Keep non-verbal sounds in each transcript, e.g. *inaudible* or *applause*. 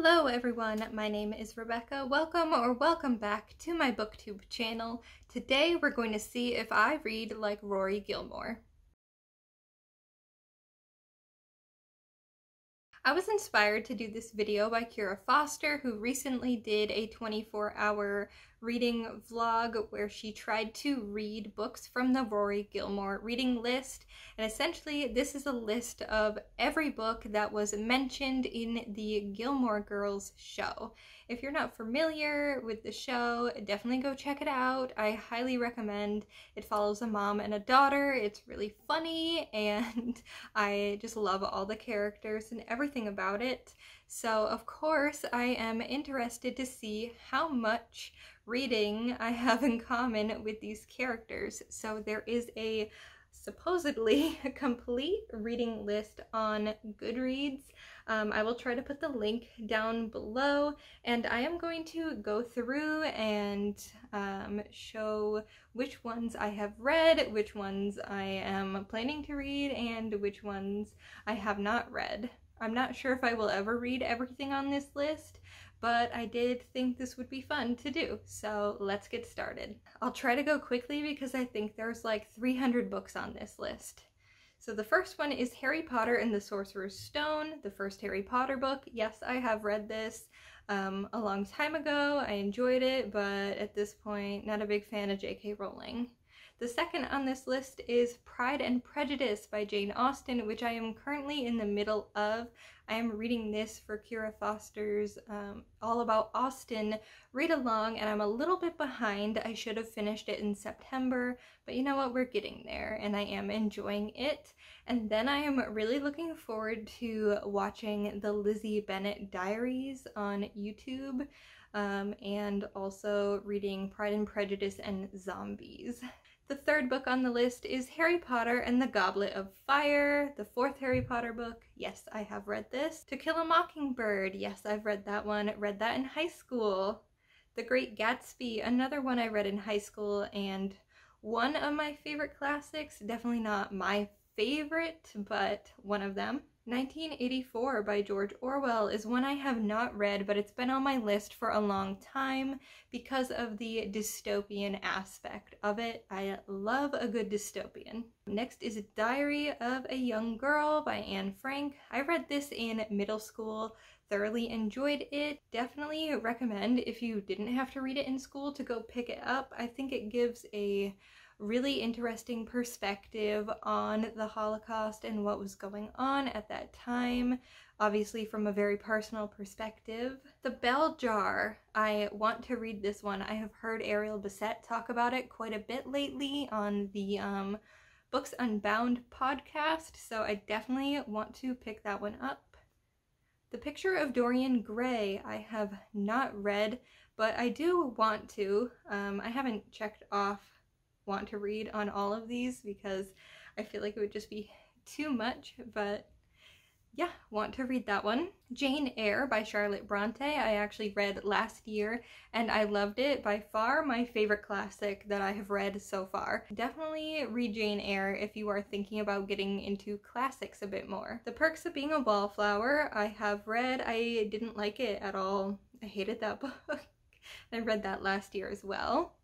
Hello everyone, my name is Rebecca. Welcome or welcome back to my booktube channel. Today we're going to see if I read like Rory Gilmore. I was inspired to do this video by Kira Foster, who recently did a 24 hour reading vlog where she tried to read books from the Rory Gilmore reading list. And essentially, this is a list of every book that was mentioned in the Gilmore Girls show. If you're not familiar with the show, definitely go check it out. I highly recommend. It follows a mom and a daughter. It's really funny, *laughs* and I just love all the characters and everything about it. So, of course, I am interested to see how much reading I have in common with these characters. So there is a supposedly *laughs* a complete reading list on Goodreads. Um, I will try to put the link down below and I am going to go through and um, show which ones I have read, which ones I am planning to read, and which ones I have not read. I'm not sure if I will ever read everything on this list, but I did think this would be fun to do, so let's get started. I'll try to go quickly because I think there's like 300 books on this list. So the first one is Harry Potter and the Sorcerer's Stone, the first Harry Potter book. Yes, I have read this um, a long time ago. I enjoyed it, but at this point, not a big fan of J.K. Rowling. The second on this list is Pride and Prejudice by Jane Austen, which I am currently in the middle of. I am reading this for Kira Foster's um, All About Austen read along, and I'm a little bit behind. I should have finished it in September, but you know what? We're getting there, and I am enjoying it. And then I am really looking forward to watching the Lizzie Bennet Diaries on YouTube. Um, and also reading Pride and Prejudice and Zombies. *laughs* The third book on the list is Harry Potter and the Goblet of Fire, the fourth Harry Potter book. Yes, I have read this. To Kill a Mockingbird. Yes, I've read that one. Read that in high school. The Great Gatsby, another one I read in high school and one of my favorite classics. Definitely not my favorite, but one of them. 1984 by George Orwell is one I have not read, but it's been on my list for a long time because of the dystopian aspect of it. I love a good dystopian. Next is Diary of a Young Girl by Anne Frank. I read this in middle school, thoroughly enjoyed it. Definitely recommend if you didn't have to read it in school to go pick it up. I think it gives a really interesting perspective on the Holocaust and what was going on at that time, obviously from a very personal perspective. The Bell Jar, I want to read this one. I have heard Ariel Bissett talk about it quite a bit lately on the um, Books Unbound podcast, so I definitely want to pick that one up. The Picture of Dorian Gray, I have not read, but I do want to. Um, I haven't checked off want to read on all of these because I feel like it would just be too much, but yeah, want to read that one. Jane Eyre by Charlotte Bronte, I actually read last year and I loved it. By far my favorite classic that I have read so far. Definitely read Jane Eyre if you are thinking about getting into classics a bit more. The Perks of Being a Wallflower, I have read. I didn't like it at all. I hated that *laughs* book. I read that last year as well.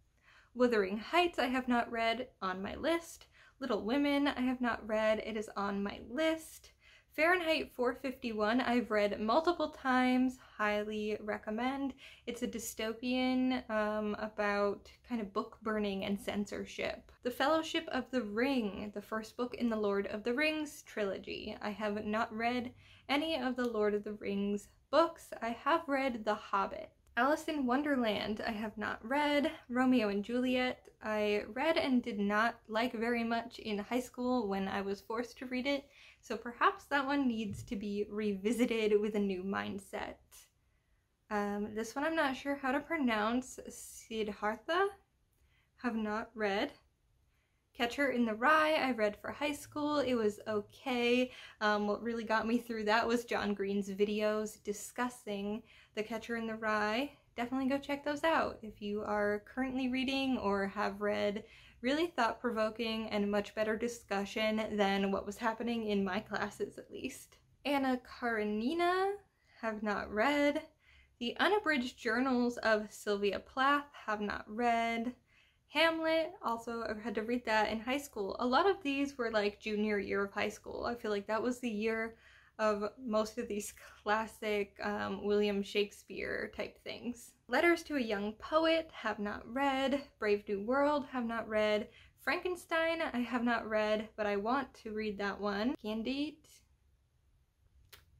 Wuthering Heights I have not read on my list. Little Women I have not read. It is on my list. Fahrenheit 451 I've read multiple times, highly recommend. It's a dystopian um, about kind of book burning and censorship. The Fellowship of the Ring, the first book in the Lord of the Rings trilogy. I have not read any of the Lord of the Rings books. I have read The Hobbit. Alice in Wonderland I have not read. Romeo and Juliet I read and did not like very much in high school when I was forced to read it, so perhaps that one needs to be revisited with a new mindset. Um, this one I'm not sure how to pronounce. Siddhartha have not read. Catcher in the Rye, I read for high school. It was okay. Um, what really got me through that was John Green's videos discussing The Catcher in the Rye. Definitely go check those out if you are currently reading or have read really thought-provoking and much better discussion than what was happening in my classes at least. Anna Karenina have not read. The Unabridged Journals of Sylvia Plath, have not read. Hamlet, also I had to read that in high school. A lot of these were like junior year of high school. I feel like that was the year of most of these classic um, William Shakespeare type things. Letters to a Young Poet, have not read. Brave New World, have not read. Frankenstein, I have not read, but I want to read that one. Candide,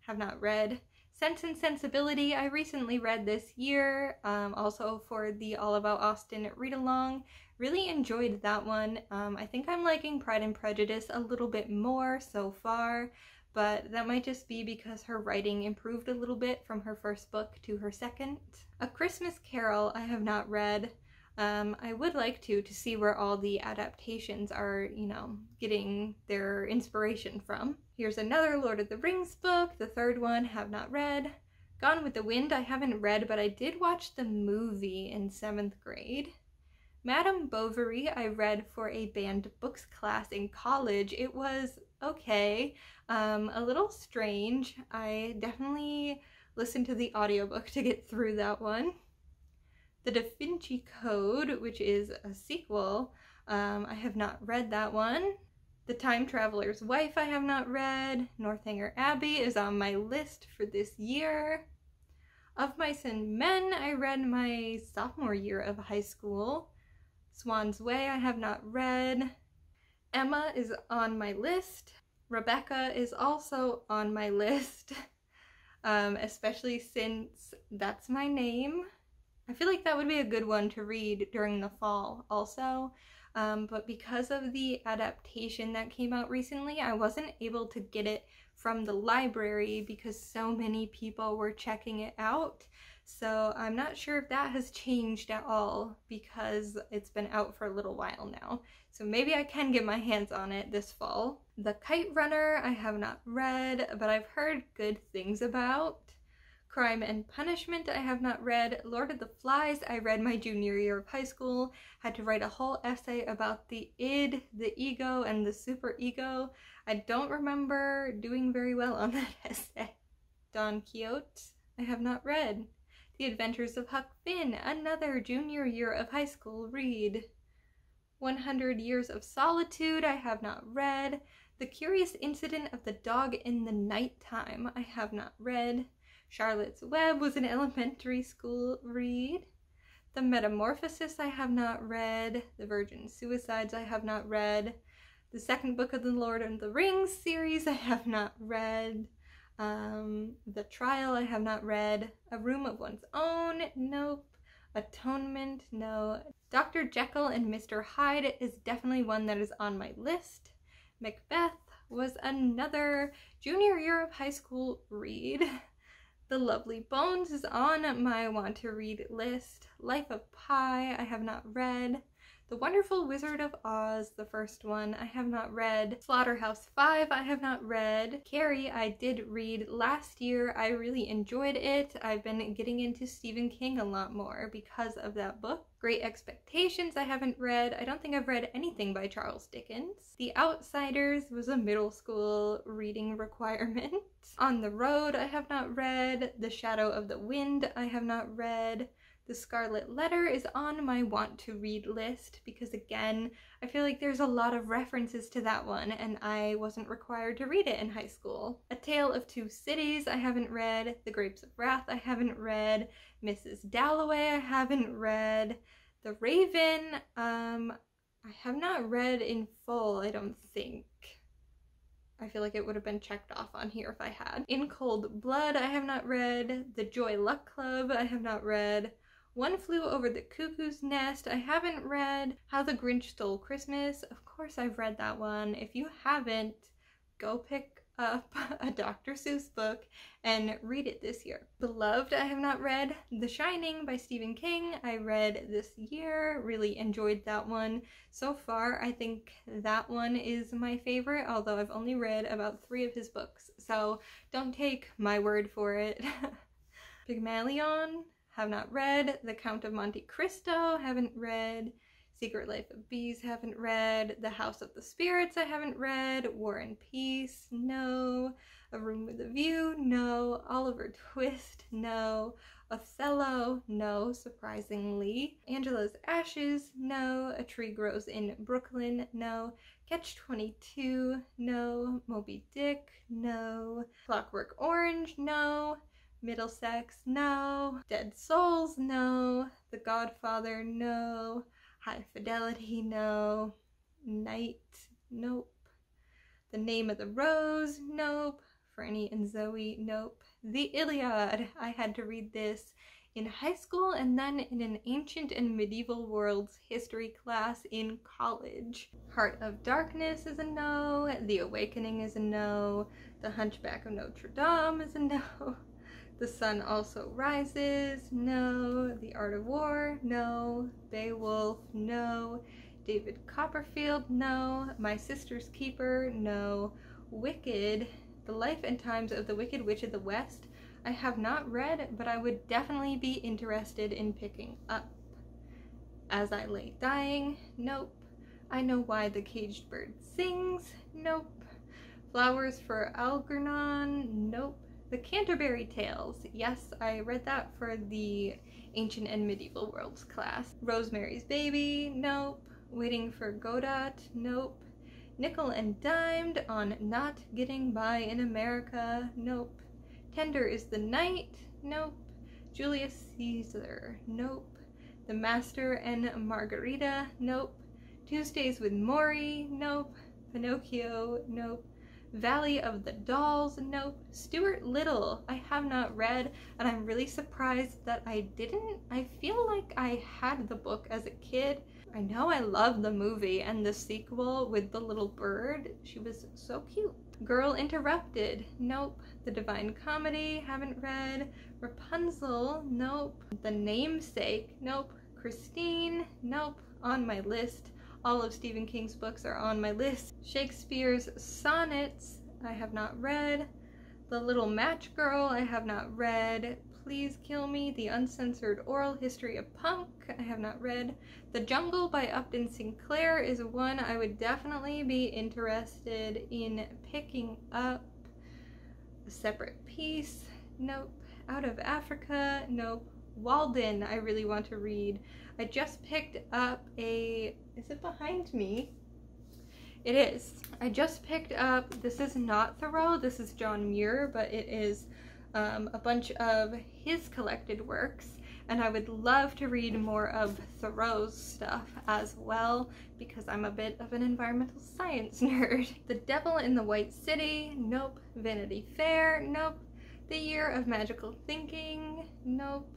have not read. Sense and Sensibility, I recently read this year, um, also for the All About Austen read along. Really enjoyed that one. Um, I think I'm liking Pride and Prejudice a little bit more so far, but that might just be because her writing improved a little bit from her first book to her second. A Christmas Carol I have not read. Um, I would like to to see where all the adaptations are, you know, getting their inspiration from. Here's another Lord of the Rings book, the third one, have not read. Gone with the Wind, I haven't read, but I did watch the movie in seventh grade. Madame Bovary, I read for a banned books class in college. It was okay, um, a little strange. I definitely listened to the audiobook to get through that one. The Da Vinci Code, which is a sequel, um, I have not read that one. The Time Traveler's Wife I have not read. Northanger Abbey is on my list for this year. Of Mice and Men I read my sophomore year of high school. Swann's Way I have not read. Emma is on my list. Rebecca is also on my list, *laughs* um, especially since that's my name. I feel like that would be a good one to read during the fall also. Um, but because of the adaptation that came out recently, I wasn't able to get it from the library because so many people were checking it out. So I'm not sure if that has changed at all because it's been out for a little while now. So maybe I can get my hands on it this fall. The Kite Runner I have not read, but I've heard good things about. Crime and Punishment I have not read. Lord of the Flies I read my junior year of high school. Had to write a whole essay about the id, the ego, and the superego. I don't remember doing very well on *laughs* that essay. Don Quixote I have not read. The Adventures of Huck Finn, another junior year of high school read. 100 Years of Solitude, I have not read. The Curious Incident of the Dog in the Nighttime, I have not read. Charlotte's Web was an elementary school read. The Metamorphosis, I have not read. The Virgin Suicides, I have not read. The second book of the Lord of the Rings series, I have not read. Um, the Trial I have not read. A Room of One's Own, nope. Atonement, no. Dr. Jekyll and Mr. Hyde is definitely one that is on my list. Macbeth was another junior year of high school read. The Lovely Bones is on my want to read list. Life of Pi I have not read. The Wonderful Wizard of Oz, the first one, I have not read. Slaughterhouse 5, I have not read. Carrie, I did read last year. I really enjoyed it. I've been getting into Stephen King a lot more because of that book. Great Expectations, I haven't read. I don't think I've read anything by Charles Dickens. The Outsiders was a middle school reading *laughs* requirement. On the Road, I have not read. The Shadow of the Wind, I have not read. The Scarlet Letter is on my want to read list because again, I feel like there's a lot of references to that one and I wasn't required to read it in high school. A Tale of Two Cities I haven't read, The Grapes of Wrath I haven't read, Mrs. Dalloway I haven't read, The Raven um I have not read in full, I don't think. I feel like it would have been checked off on here if I had. In Cold Blood, I have not read. The Joy Luck Club, I have not read. One Flew Over the Cuckoo's Nest. I haven't read How the Grinch Stole Christmas. Of course, I've read that one. If you haven't, go pick up *laughs* a Dr. Seuss book and read it this year. Beloved, I have not read. The Shining by Stephen King, I read this year. Really enjoyed that one. So far, I think that one is my favorite, although I've only read about three of his books. So don't take my word for it. *laughs* Pygmalion, have not read. The Count of Monte Cristo, haven't read. Secret Life of Bees, haven't read. The House of the Spirits, I haven't read. War and Peace, no. A Room with a View, no. Oliver Twist, no. Othello, no, surprisingly. Angela's Ashes, no. A Tree Grows in Brooklyn, no. Catch 22, no. Moby Dick, no. Clockwork Orange, no. Middlesex, no. Dead Souls, no. The Godfather, no. High Fidelity, no. Night, nope. The Name of the Rose, nope. Franny and Zooey, nope. The Iliad, I had to read this in high school and then in an ancient and medieval worlds history class in college. Heart of Darkness is a no, The Awakening is a no, The Hunchback of Notre Dame is a no, *laughs* The Sun Also Rises, no, The Art of War, no, Beowulf, no, David Copperfield, no, My Sister's Keeper, no, Wicked, The Life and Times of the Wicked Witch of the West, I have not read, but I would definitely be interested in picking up. As I Lay Dying, nope. I Know Why the Caged Bird Sings, nope. Flowers for Algernon, nope. The Canterbury Tales, yes, I read that for the Ancient and Medieval Worlds class. Rosemary's Baby, nope. Waiting for Godot, nope. Nickel and Dimed on Not Getting By in America, nope. Tender is the Night, nope. Julius Caesar, nope. The Master and Margarita, nope. Tuesdays with Morrie, nope. Pinocchio, nope. Valley of the Dolls, nope. Stuart Little, I have not read, and I'm really surprised that I didn't. I feel like I had the book as a kid. I know I love the movie and the sequel with the little bird. She was so cute. Girl Interrupted, nope. The Divine Comedy, haven't read. Rapunzel, nope. The Namesake, nope. Christine, nope. On my list. All of Stephen King's books are on my list. Shakespeare's Sonnets, I have not read. The Little Match Girl, I have not read. Please Kill Me, The Uncensored Oral History of Punk, I have not read. The Jungle by Upton Sinclair is one I would definitely be interested in picking up. A Separate Peace, nope. Out of Africa, nope. Walden, I really want to read. I just picked up a, is it behind me? It is. I just picked up, this is not Thoreau, this is John Muir, but it is um, a bunch of his collected works and I would love to read more of Thoreau's stuff as well because I'm a bit of an environmental science *laughs* nerd. The Devil in the White City, nope. Vanity Fair, nope. The Year of Magical Thinking, nope.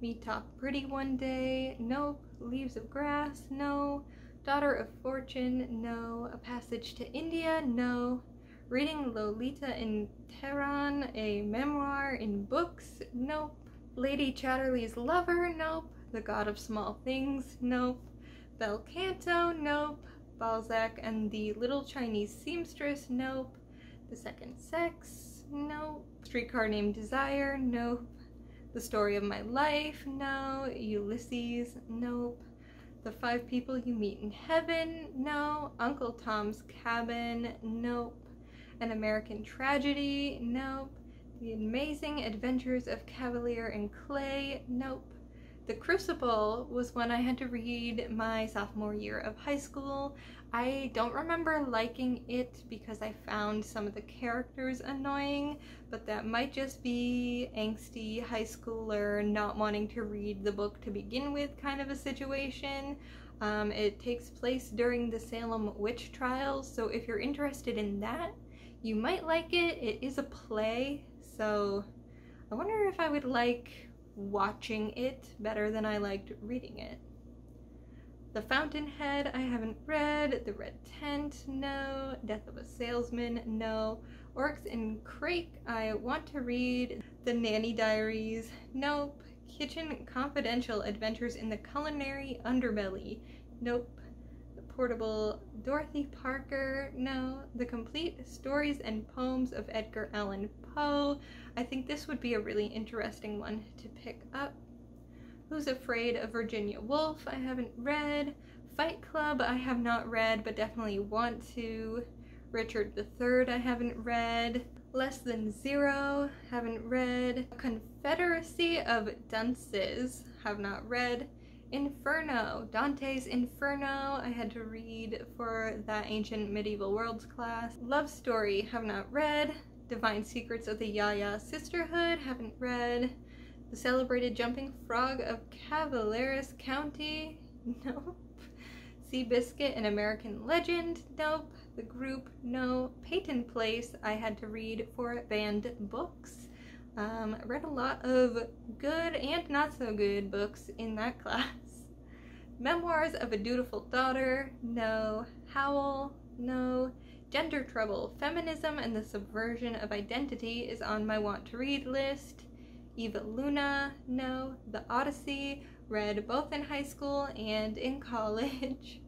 Me Talk Pretty One Day, nope. Leaves of Grass, no. Daughter of Fortune, no. A Passage to India, no. Reading Lolita in Tehran, a memoir in books, nope. Lady Chatterley's Lover, nope. The God of Small Things, nope. Bel Canto, nope. Balzac and the Little Chinese Seamstress, nope. The Second Sex, nope. Streetcar Named Desire, nope. The Story of My Life, no. Ulysses, nope. The Five People You Meet in Heaven, no. Uncle Tom's Cabin, nope. An American Tragedy, nope. The Amazing Adventures of Kavalier and Clay, nope. The Crucible was when I had to read my sophomore year of high school. I don't remember liking it because I found some of the characters annoying, but that might just be angsty high schooler not wanting to read the book to begin with kind of a situation. Um, it takes place during the Salem witch trials, so if you're interested in that, you might like it. It is a play, so I wonder if I would like watching it better than I liked reading it. The Fountainhead I haven't read, The Red Tent, no, Death of a Salesman, no, Oryx and Crake I want to read, The Nanny Diaries, nope, Kitchen Confidential Adventures in the Culinary Underbelly, nope, portable Dorothy Parker. No, the complete stories and poems of Edgar Allan Poe. I think this would be a really interesting one to pick up. Who's Afraid of Virginia Woolf? I haven't read. Fight Club I have not read, but definitely want to. Richard III I haven't read. Less Than Zero, haven't read. Confederacy of Dunces, have not read. Inferno, Dante's Inferno, I had to read for that Ancient Medieval Worlds class. Love Story, have not read. Divine Secrets of the Ya-Ya Sisterhood, haven't read. The Celebrated Jumping Frog of Cavaleras County, *laughs* nope. Seabiscuit, An American Legend, nope. The Group, no. Peyton Place, I had to read for banned books. Um, read a lot of good and not so good books in that *laughs* class. Memoirs of a Dutiful Daughter, no. Howl, no. Gender Trouble, Feminism and the Subversion of Identity is on my want to read list. Eva Luna, no. The Odyssey, read both in high school and in *laughs* college.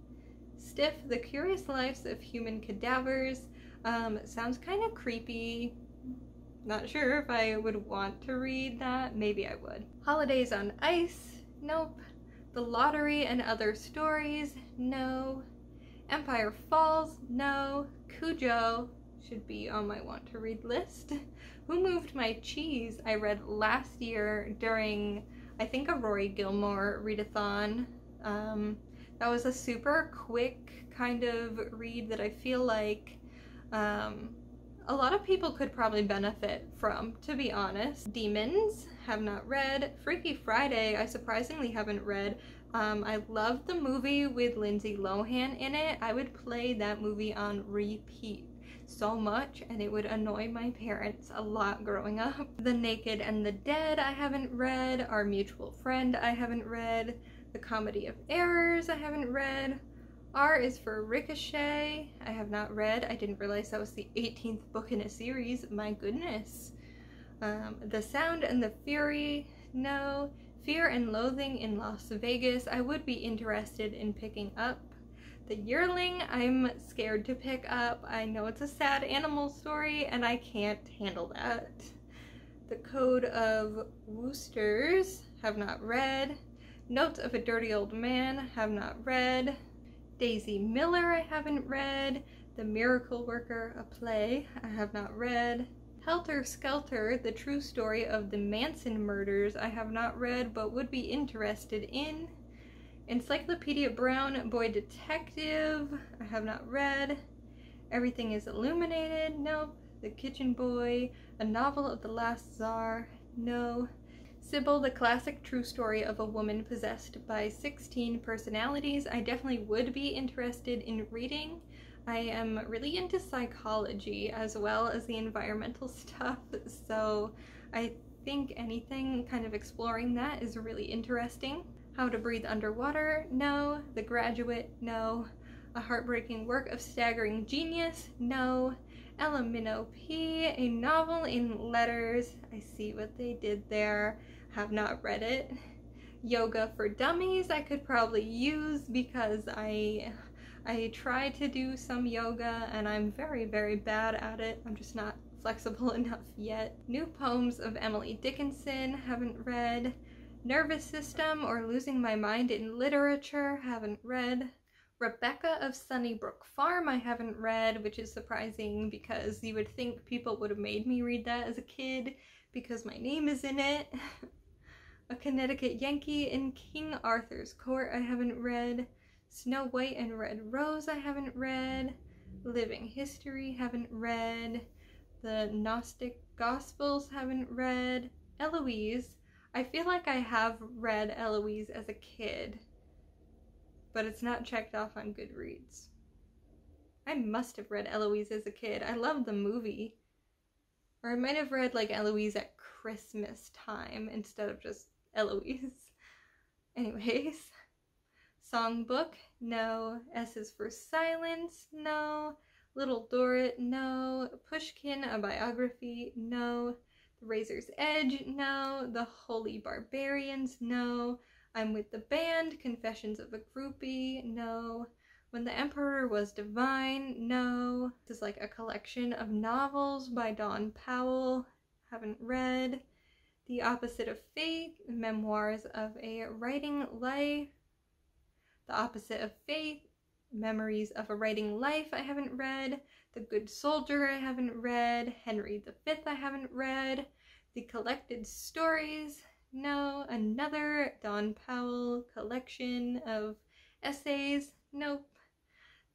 Stiff, The Curious Lives of Human Cadavers, um, sounds kind of creepy, not sure if I would want to read that. Maybe I would. Holidays on Ice? Nope. The Lottery and Other Stories? No. Empire Falls? No. Cujo should be on my want to read list. Who Moved My Cheese? I read last year during, I think, a Rory Gilmore readathon. Um, that was a super quick kind of read that I feel like um, a lot of people could probably benefit from, to be honest. Demons, have not read. Freaky Friday, I surprisingly haven't read. Um, I love the movie with Lindsay Lohan in it. I would play that movie on repeat so much and it would annoy my parents a lot growing up. *laughs* The Naked and the Dead I haven't read. Our Mutual Friend I haven't read. The Comedy of Errors I haven't read. R is for Ricochet. I have not read. I didn't realize that was the 18th book in a series. My goodness. Um, the Sound and the Fury. No. Fear and Loathing in Las Vegas. I would be interested in picking up. The Yearling, I'm scared to pick up. I know it's a sad animal story and I can't handle that. The Code of Woosters, have not read. Notes of a Dirty Old Man, have not read. Daisy Miller I haven't read. The Miracle Worker, a play I have not read. Helter Skelter, the true story of the Manson murders I have not read but would be interested in. Encyclopedia Brown, Boy Detective, I have not read. Everything is Illuminated, nope. The Kitchen Boy, A Novel of the Last Tsar, no. Sybil, the classic true story of a woman possessed by 16 personalities, I definitely would be interested in reading. I am really into psychology as well as the environmental *laughs* stuff, so I think anything kind of exploring that is really interesting. How to Breathe Underwater? No. The Graduate? No. A Heartbreaking Work of Staggering Genius? No. Ella Minnow Pea, a novel in letters. I see what they did there have not read it. Yoga for Dummies I could probably use because I I try to do some yoga and I'm very very bad at it. I'm just not flexible *laughs* enough yet. New Poems of Emily Dickinson haven't read. Nervous System or Losing My Mind in Literature haven't read. Rebecca of Sunnybrook Farm I haven't read, which is surprising because you would think people would have made me read that as a kid because my name is in it. *laughs* A Connecticut Yankee in King Arthur's Court I haven't read. Snow White and Red Rose I haven't read. Living History haven't read. The Gnostic Gospels haven't read. Eloise. I feel like I have read Eloise as a kid, but it's not checked off on Goodreads. I must have read Eloise as a kid. I love the movie. Or I might have read like Eloise at Christmas time instead of just Eloise. *laughs* Anyways, songbook, no. S is for silence, no. Little Dorrit, no. Pushkin, a biography, no. The Razor's Edge, no. The Holy Barbarians, no. I'm with the Band, Confessions of a Groupie, no. When the Emperor Was Divine, no. This is like a collection of novels by Dawn Powell, haven't read. The Opposite of Faith, Memoirs of a Writing Life, The Opposite of Faith, Memories of a Writing Life, I haven't read. The Good Soldier, I haven't read. Henry V, I haven't read. The Collected Stories, no. Another Dawn Powell collection of essays, nope.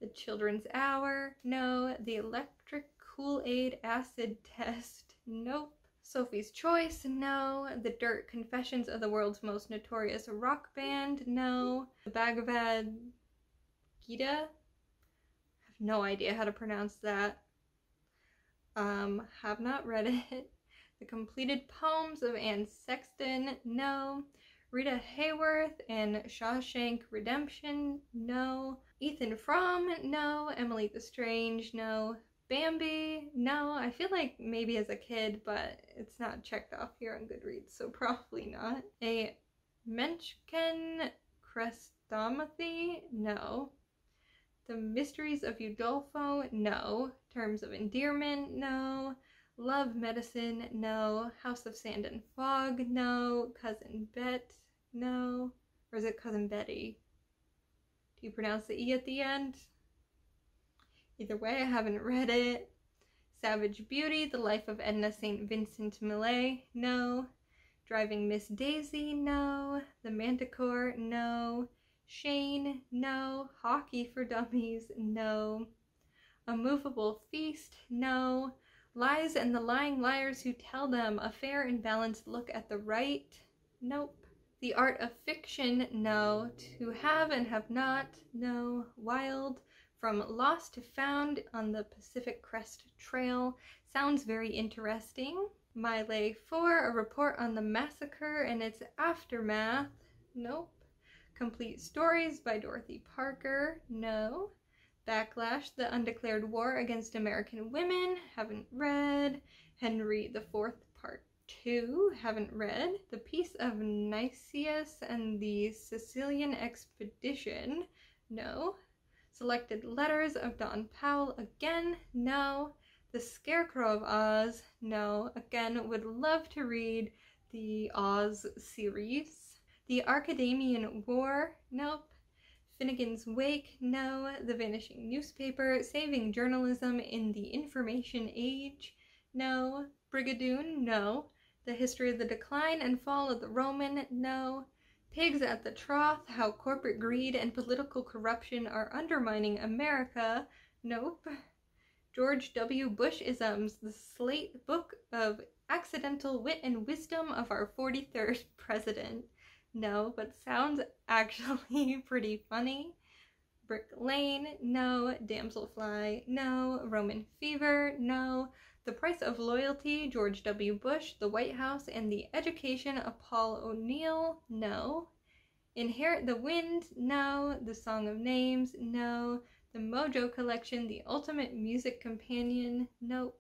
The Children's Hour, no. The Electric Kool Aid Acid Test, nope. Sophie's Choice, no. The Dirt Confessions of the World's Most Notorious Rock Band, no. The Bhagavad Gita, I have no idea how to pronounce that. Um, have not read it. The Completed Poems of Anne Sexton, no. Rita Hayworth and Shawshank Redemption, no. Ethan Frome, no. Emily the Strange, no. Bambi, no. I feel like maybe as a kid, but it's not checked off here on Goodreads, so *laughs* probably not. A Mencken Chrestomathy, no. The Mysteries of Udolpho, no. Terms of Endearment, no. Love Medicine, no. House of Sand and Fog, no. Cousin Bette, no. Or is it Cousin Betty? Do you pronounce the E at the end? Either way, I haven't read it. Savage Beauty, The Life of Edna St. Vincent Millay, no. Driving Miss Daisy, no. The Manticore, no. Shane, no. Hockey for Dummies, no. A Movable Feast, no. Lies and the lying liars who tell them. A fair and balanced look at the right, nope. The art of fiction, no. To have and have not, no. Wild, from Lost to Found on the Pacific Crest Trail. Sounds very interesting. My Lai 4, a report on the massacre and its aftermath. Nope. Complete Stories by Dorothy Parker. No. Backlash, the Undeclared War Against American Women. Haven't read. Henry IV, Part 2. Haven't read. The Peace of Nicias and the Sicilian Expedition. No. Selected Letters of Dawn Powell, again, no. The Scarecrow of Oz, no. Again, would love to read the Oz series. The Archidamian War, nope. Finnegans Wake, no. The Vanishing Newspaper, Saving Journalism in the Information Age, no. Brigadoon, no. The History of the Decline and Fall of the Roman, no. Pigs at the Trough, How Corporate Greed and Political Corruption Are Undermining America. Nope. George W. Bush Isms, the Slate Book of Accidental Wit and Wisdom of Our 43rd President. No, but sounds actually *laughs* pretty funny. Brick Lane, no. Damselfly, no. Roman Fever, no. The Price of Loyalty, George W. Bush, The White House, and the Education of Paul O'Neill, no. Inherit the Wind, no. The Song of Names, no. The Mojo Collection, The Ultimate Music Companion, nope.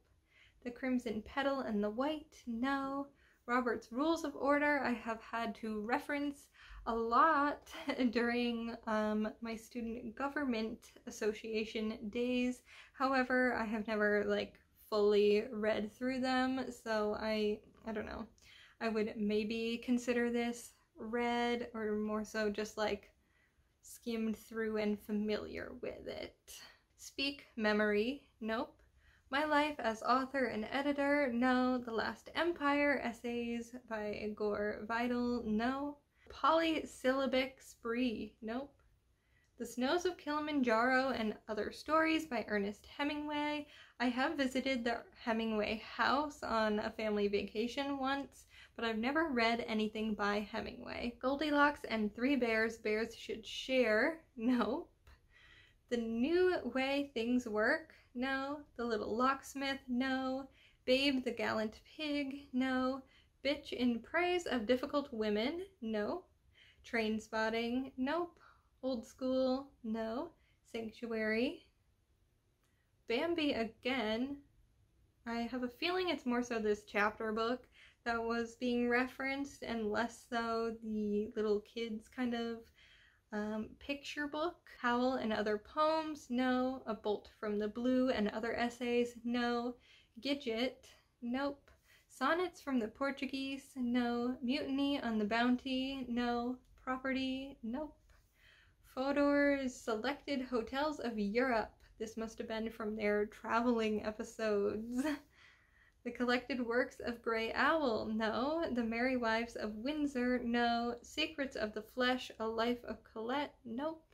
The Crimson Petal and the White, no. Robert's Rules of Order, I have had to reference a lot *laughs* during um, my student government association days. However, I have never like fully read through them, so I I don't know. I would maybe consider this read or more so just like skimmed through and familiar with it. Speak Memory, nope. My Life as Author and Editor, no. The Last Empire, Essays by Gore Vidal, no. Polysyllabic Spree, nope. The Snows of Kilimanjaro and Other Stories by Ernest Hemingway. I have visited the Hemingway house on a family vacation once, but I've never read anything by Hemingway. Goldilocks and Three Bears, Bears Should Share. Nope. The New Way Things Work. No. The Little Locksmith. No. Babe the Gallant Pig. No. Bitch in Praise of Difficult Women. No. Trainspotting. Nope. Old School. No. Sanctuary. Bambi again. I have a feeling it's more so this chapter book that was being referenced and less so the little kids kind of um, picture book. Howl and Other Poems, no. A Bolt from the Blue and Other Essays, no. Gidget, nope. Sonnets from the Portuguese, no. Mutiny on the Bounty, no. Property, nope. Fodor's Selected Hotels of Europe. This must have been from their traveling episodes. *laughs* The Collected Works of Grey Owl, no. The Merry Wives of Windsor, no. Secrets of the Flesh, A Life of Colette, nope.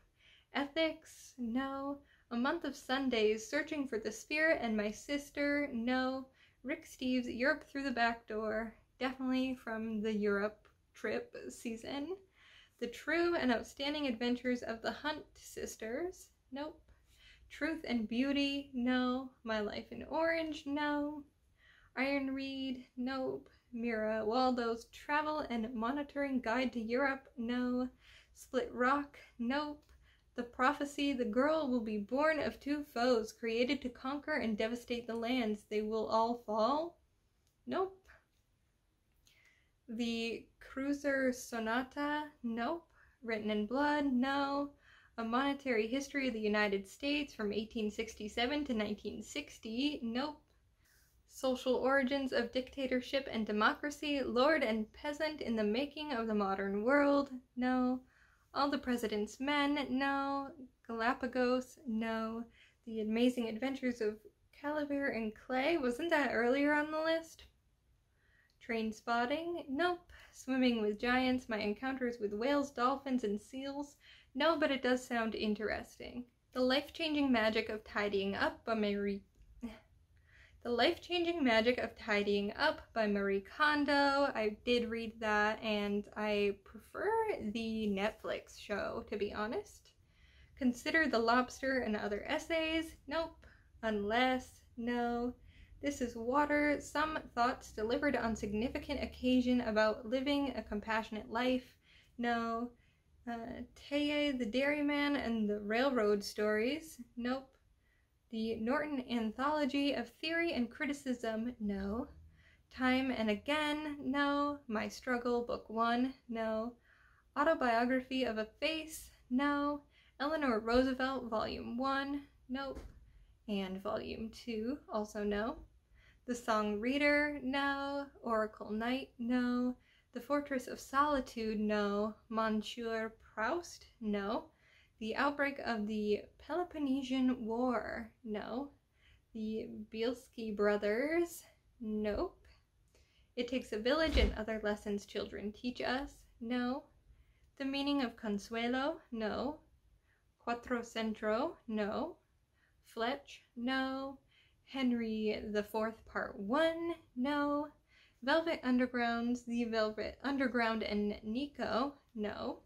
Ethics, no. A Month of Sundays, Searching for the Spirit and My Sister, no. Rick Steves' Europe Through the Back Door, definitely from the Europe trip season. The True and Outstanding Adventures of the Hunt Sisters, nope. Truth and Beauty, no. My Life in Orange, no. Iron Reed, nope. Myra Waldo's Travel and Monitoring Guide to Europe, no. Split Rock, nope. The prophecy the girl will be born of two foes, created to conquer and devastate the lands. They will all fall? Nope. The Kreutzer Sonata? Nope. Written in Blood? No. A Monetary History of the United States from 1867 to 1960? Nope. Social Origins of Dictatorship and Democracy, Lord and Peasant in the Making of the Modern World? No. All the President's Men? No. Galapagos? No. The Amazing Adventures of Caliber and Clay? Wasn't that earlier on the list? Trainspotting? Nope. Swimming with Giants, My Encounters with Whales, Dolphins, and Seals? No, but it does sound interesting. The Life-Changing Magic of Tidying Up by Marie the Life-Changing Magic of Tidying Up by Marie Kondo. I did read that and I prefer the Netflix show, to be honest. Consider the Lobster and Other Essays. Nope. Unless. No. This is Water. Some Thoughts Delivered on Significant Occasion About Living a Compassionate Life. No. Uh, Tevye the Dairyman and the Railroad Stories. Nope. The Norton Anthology of Theory and Criticism, no. Time and Again, no. My Struggle, Book 1, no. Autobiography of a Face, no. Eleanor Roosevelt, Volume 1, nope. And Volume 2, also no. The Song Reader, no. Oracle Night, no. The Fortress of Solitude, no. Monsieur Proust, no. The outbreak of the Peloponnesian War, no. The Bielski brothers, nope. It takes a village and other lessons children teach us, no. The meaning of consuelo, no. Quattrocento, no. Fletch, no. Henry the Fourth, Part One, no. Velvet Undergrounds, The Velvet Underground, and Nico, no.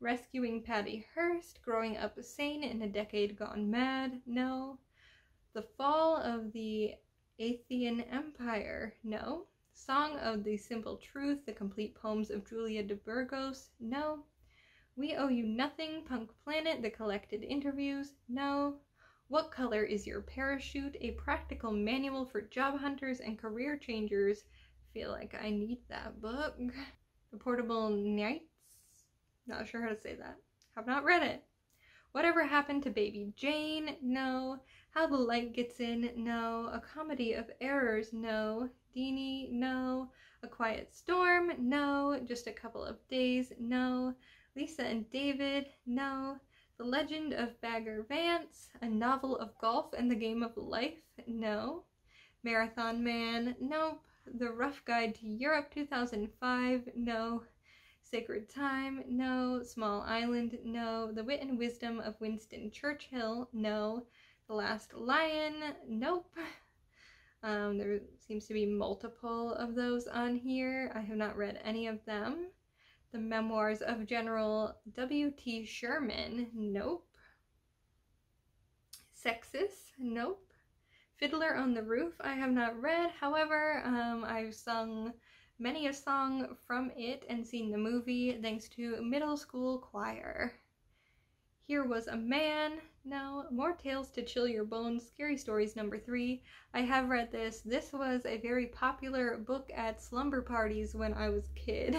Rescuing Patty Hearst, Growing Up Sane in a Decade Gone Mad, no. The Fall of the Athenian Empire, no. Song of the Simple Truth, The Complete Poems of Julia de Burgos, no. We Owe You Nothing, Punk Planet, The Collected Interviews, no. What Color is Your Parachute? A Practical Manual for Job Hunters and Career Changers. Feel like I need that book. The Portable Night not sure how to say that. Have not read it. Whatever Happened to Baby Jane? No. How the Light Gets In? No. A Comedy of Errors? No. Deenie? No. A Quiet Storm? No. Just a Couple of Days? No. Lisa and David? No. The Legend of Bagger Vance? A Novel of Golf and the Game of Life? No. Marathon Man? Nope. The Rough Guide to Europe 2005? No. Sacred Time, no. Small Island, no. The Wit and Wisdom of Winston Churchill, no. The Last Lion, nope. Um, there seems to be multiple of those on here. I have not read any of them. The Memoirs of General W.T. Sherman, nope. Sexus, nope. Fiddler on the Roof, I have not read. However, um, I've sung many a song from it and seen the movie thanks to middle school choir. Here was a man. No, more tales to chill your bones. Scary stories number three. I have read this. This was a very popular book at slumber parties when I was a kid.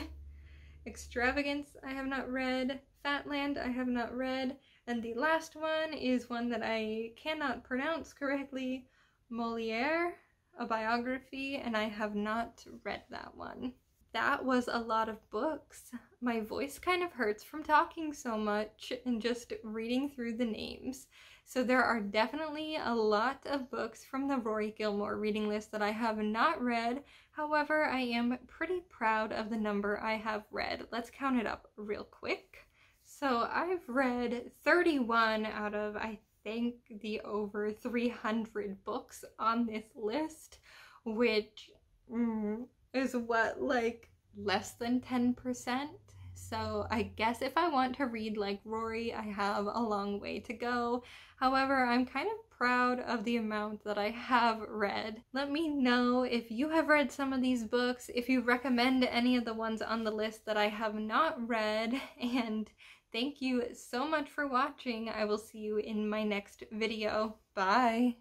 Extravagance, I have not read. Fatland, I have not read. And the last one is one that I cannot pronounce correctly. Moliere, a biography, and I have not read that one. That was a lot of books. my voice kind of hurts from talking so much and just reading through the names. So there are definitely a lot of books from the Rory Gilmore reading list that I have not read. However, I am pretty proud of the number I have read. Let's count it up real quick. So I've read 31 out of, I think, the over 300 books on this list, which mm, is what, like, less than 10%. So I guess if I want to read like Rory, I have a long way to go. However, I'm kind of proud of the amount that I have read. Let me know if you have read some of these books, if you recommend any of the ones on the list that I have not read, *laughs* and thank you so much for watching. I will see you in my next video. Bye!